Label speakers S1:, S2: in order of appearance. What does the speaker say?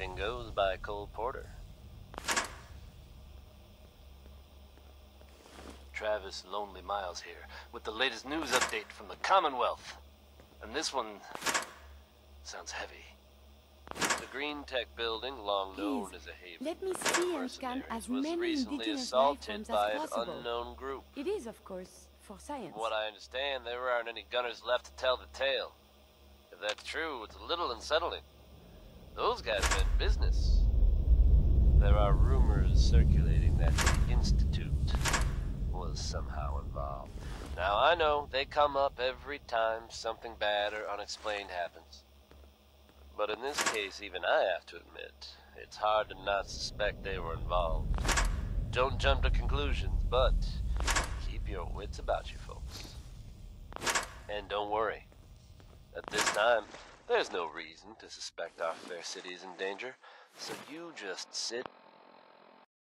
S1: Anything goes by Cole Porter. Travis Lonely Miles here, with the latest news update from the Commonwealth. And this one sounds heavy. The Greentech building, long known
S2: Please,
S1: as a haven
S2: let me
S1: for
S2: see and scan as
S1: was
S2: many
S1: recently
S2: indigenous
S1: assaulted by
S2: as
S1: an unknown group.
S2: It is, of course, for science.
S1: From what I understand, there aren't any gunners left to tell the tale. If that's true, it's a little unsettling. Those guys meant business. There are rumors circulating that the Institute was somehow involved. Now, I know they come up every time something bad or unexplained happens. But in this case, even I have to admit, it's hard to not suspect they were involved. Don't jump to conclusions, but keep your wits about you, folks. And don't worry. At this time, there's no reason to suspect our fair city is in danger, so you just sit